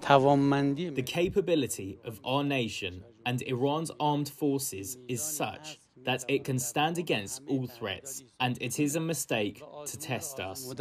The capability of our nation and Iran's armed forces is such that it can stand against all threats, and it is a mistake to test us.